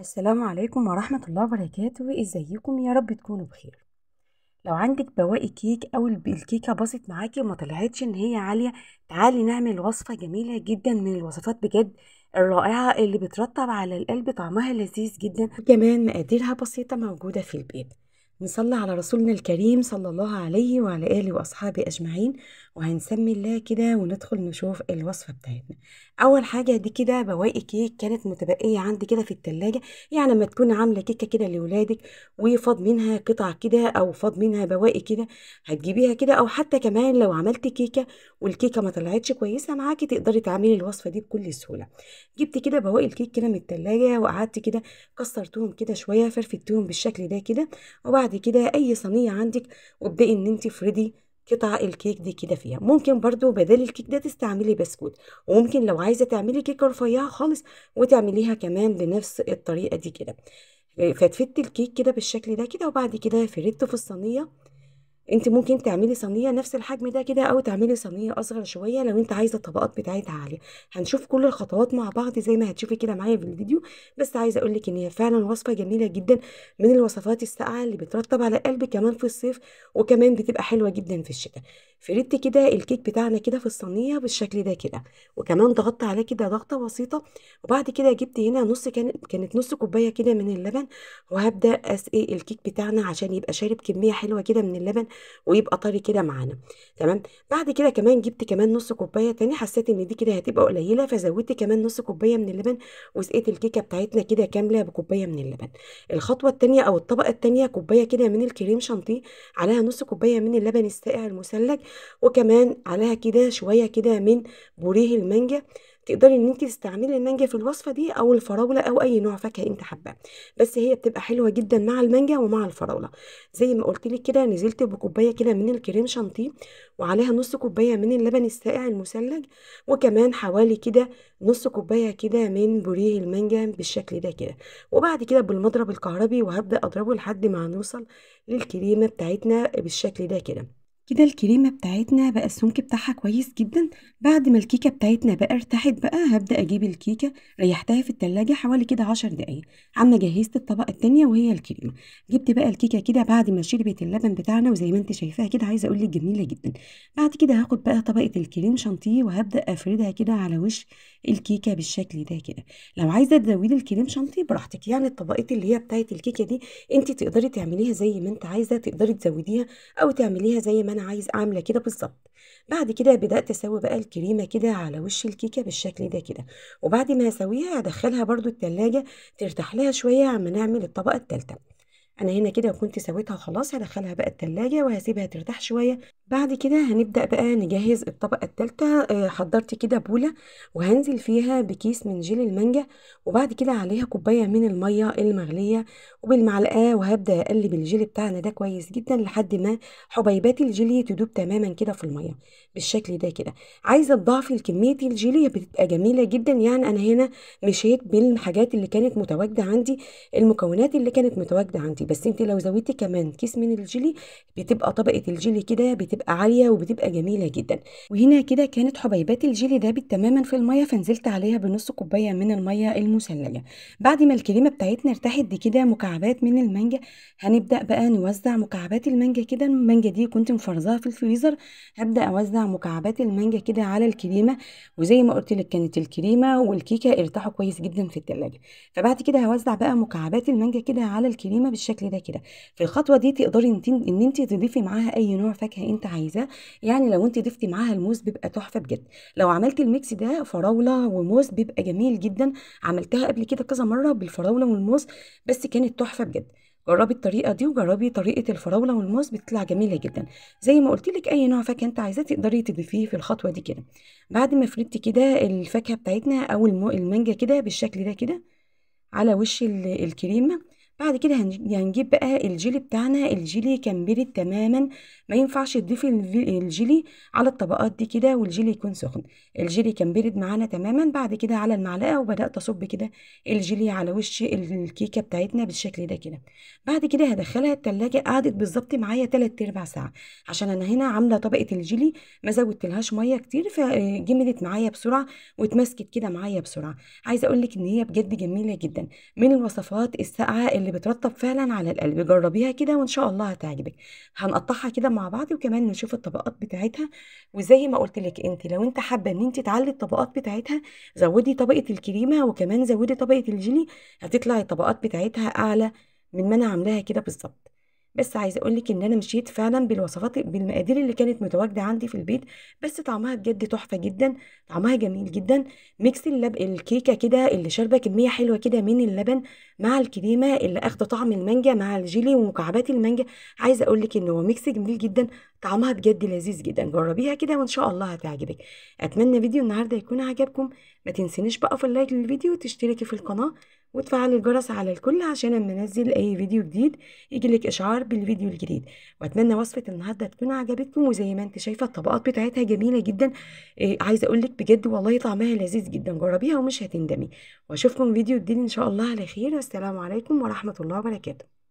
السلام عليكم ورحمة الله وبركاته. إزيكم؟ يا رب تكونوا بخير. لو عندك بواقي كيك أو الكيكة باظت معاكي وما طلعتش إن هي عالية تعالي نعمل وصفة جميلة جدا من الوصفات بجد الرائعة اللي بترطب على القلب طعمها لذيذ جدا وكمان مقاديرها بسيطة موجودة في البيت. نصلي على رسولنا الكريم صلى الله عليه وعلى آله وأصحابه أجمعين وهنسمي الله كده وندخل نشوف الوصفة بتاعتنا. أول حاجة دي كده بواقي كيك كانت متبقية عندي كده في التلاجة يعني لما تكون عاملة كيكة كده لولادك وفاض منها قطع كده أو فاض منها بواقي كده هتجيبيها كده أو حتى كمان لو عملتي كيكة والكيكة ما طلعتش كويسة معاكي تقدري تعملي الوصفة دي بكل سهولة. جبت كده بواقي الكيك كده من التلاجة وقعدت كده كسرتهم كده شوية فرفتهم بالشكل ده كده وبعد كده أي صينية عندك وابدأي إن انت افردي قطع الكيك دي كده فيها. ممكن برضو بدل الكيك ده تستعملي بسكوت وممكن لو عايزة تعملي كيكه رفيعة خالص وتعمليها كمان بنفس الطريقة دي كده. فتفت الكيك كده بالشكل ده كده وبعد كده فردته في الصينية انت ممكن تعملي صينية نفس الحجم ده كده أو تعملي صينية أصغر شوية لو انت عايزة الطبقات بتاعتها عالية. هنشوف كل الخطوات مع بعض زي ما هتشوفي كده معايا في الفيديو. بس عايزة أقول لك إن هي فعلا وصفة جميلة جدا من الوصفات الساقعة اللي بترطب على القلب كمان في الصيف وكمان بتبقى حلوة جدا في الشتاء. فردت كده الكيك بتاعنا كده في الصينية بالشكل ده كده وكمان ضغطت عليه كده ضغطة بسيطة وبعد كده جبت هنا نص كانت نص كوباية كده من اللبن وهبدأ اسقي الكيك بتاعنا عشان يبقى شارب كمية حلوة كده من اللبن ويبقى طري كده معانا. تمام؟ بعد كده كمان جبت كمان نص كوباية تاني حسيت إن دي كده هتبقى قليلة فزودت كمان نص كوباية من اللبن وسقيت الكيكة بتاعتنا كده كاملة بكوباية من اللبن. الخطوة التانية أو الطبقة التانية كوباية كده من الكريم شانتيه عليها نص كوباية من اللبن الساقع المثلج وكمان عليها كده شوية كده من بوريه المانجا. تقدري إن انت تستعملي المانجا في الوصفة دي أو الفراولة أو أي نوع فاكهة انت حباه بس هي بتبقى حلوة جدا مع المانجا ومع الفراولة. زي ما قلت لك كده نزلت بكوباية كده من الكريم شانتيه وعليها نص كوباية من اللبن الساقع المثلج وكمان حوالي كده نص كوباية كده من بوريه المانجا بالشكل ده كده. وبعد كده بالمضرب الكهربي وهبدأ أضربه لحد ما نوصل للكريمة بتاعتنا بالشكل ده كده. كده الكريمة بتاعتنا بقى السمك بتاعها كويس جدا. بعد ما الكيكة بتاعتنا بقى ارتاحت بقى هبدأ أجيب الكيكة. ريحتها في التلاجة حوالي كده عشر دقايق. عما جهزت الطبقة التانية وهي الكريمة. جبت بقى الكيكة كده بعد ما شربت اللبن بتاعنا وزي ما انت شايفاها كده عايزة أقول لك جميلة جدا. بعد كده هاخد بقى طبقة الكريم شانتيه وهبدأ أفردها كده على وش الكيكة بالشكل ده كده. لو عايزة تزودي الكريم شانتيه براحتك. يعني الطبقات اللي هي بتاعت الكيكة دي انت تقدري تعمليها زي ما انت عايزة تقدري تزوديها أو تعمليها زي ما أنا عايز عامله كده بالظبط بعد كده بدأت أسوي بقى الكريمة كده على وش الكيكة بالشكل ده كده. وبعد ما أسويها هدخلها برضو التلاجة ترتاح لها شوية عما نعمل الطبقة الثالثه أنا هنا كده كنت سويتها خلاص هدخلها بقى التلاجة وهسيبها ترتاح شوية. بعد كده هنبدأ بقى نجهز الطبقة التالتة آه، حضرت كده بولة وهنزل فيها بكيس من جيل المانجا وبعد كده عليها كوباية من المية المغلية وبالمعلقة وهبدأ أقلب الجيلي بتاعنا ده كويس جدا لحد ما حبيبات الجيلي تدوب تماما كده في المية بالشكل ده كده. عايزة تضاعفي كمية الجيلي بتبقى جميلة جدا. يعني أنا هنا مشيت بالحاجات اللي كانت متواجدة عندي المكونات اللي كانت متواجدة عندي. بس انت لو زودتي كمان كيس من الجيلي بتبقى طبقة الجيلي كده بتبقى عالية وبتبقى جميلة جدا. وهنا كده كانت حبيبات الجيلي دابت تماما في المية فنزلت عليها بنص كوباية من المية المثلجة بعد ما الكريمة بتاعتنا ارتاحت دي كده مكعبات من المانجا. هنبدأ بقى نوزع مكعبات المانجا كده. المانجا دي كنت مفرزاها في الفريزر. هبدأ أوزع مكعبات المانجا كده على الكريمة. وزي ما قلت لك كانت الكريمة والكيكة ارتاحوا كويس جدا في التلاجة. فبعد كده هوزع بقى مكعبات المانجا كده على الكريمة بالشكل ده كده. في الخطوة دي تقدري انت ان انت تضيفي معاها أي نوع فاكهة انت عايزاه. يعني لو انت ضفتي معاها الموز بيبقى تحفة بجد. لو عملتي ال mix ده فراولة وموز بيبقى جميل جدا. عملتها قبل كده كذا مرة بالفراولة والموز بس كانت تحفة بجد. جربي الطريقة دي وجربي طريقة الفراولة والموز بتطلع جميلة جدا. زي ما قلت لك أي نوع فاكهة أنت عايزاه تقدري تضيفيه في الخطوة دي كده. بعد ما فردتي كده الفاكهة بتاعتنا المو- المانجا كده بالشكل ده كده على وش ال- الكريمة بعد كده هنج- هنجيب بقى الجيلي بتاعنا الجيلي كان بارد تماما ما ينفعش تضيفي الجيلي على الطبقات دي كده والجيلي يكون سخن. الجيلي كان بارد معانا تماما بعد كده على المعلقة وبدأت أصب كده الجيلي على وش الكيكة بتاعتنا بالشكل ده كده. بعد كده هدخلها التلاجة قعدت بالظبط معايا تلات أرباع ساعة. عشان أنا هنا عاملة طبقة الجيلي ما زودتلهاش مية كتير فجمدت معايا بسرعة واتمسكت كده معايا بسرعة. عايزة أقول لك إن هي بجد جميلة جدا. من الوصفات الساقعة اللي بترطب فعلا على القلب. جربيها كده وإن شاء الله هتعجبك. هنقطعها كده مع بعض وكمان نشوف الطبقات بتاعتها. وزي ما قلت لك أنت لو أنت حابة إن أنت تعلي الطبقات بتاعتها زودي طبقة الكريمة وكمان زودي طبقة الجيلي هتطلع الطبقات بتاعتها أعلى من ما أنا عاملاها كده بالظبط. بس عايزة أقول لك إن أنا مشيت فعلا بالوصفات بالمقادير اللي كانت متواجدة عندي في البيت بس طعمها بجد تحفة جدا طعمها جميل جدا. mix اللي الكيكة كده اللي شاربة كمية حلوة كده من اللبن مع الكريمة اللي أخدة طعم المانجا مع الجيلي ومكعبات المانجا. عايزة أقول لك إن هو mix جميل جدا طعمها بجد لذيذ جدا. جربيها كده وإن شاء الله هتعجبك. أتمنى فيديو النهارده يكون عجبكم. ما تنسينيش بقى في اللايك للفيديو وتشتركي في القناة وتفعلي الجرس على الكل عشان لما أنزل أي فيديو جديد يجيلك إشعار بالفيديو الجديد. وأتمنى وصفة النهارده تكون عجبتكم وزي ما أنت شايفة الطبقات بتاعتها جميلة جدا. إيه عايزة أقول لك بجد والله طعمها لذيذ جدا. جربيها ومش هتندمي. وأشوفكم فيديو جديد إن شاء الله على خير. والسلام عليكم ورحمة الله وبركاته.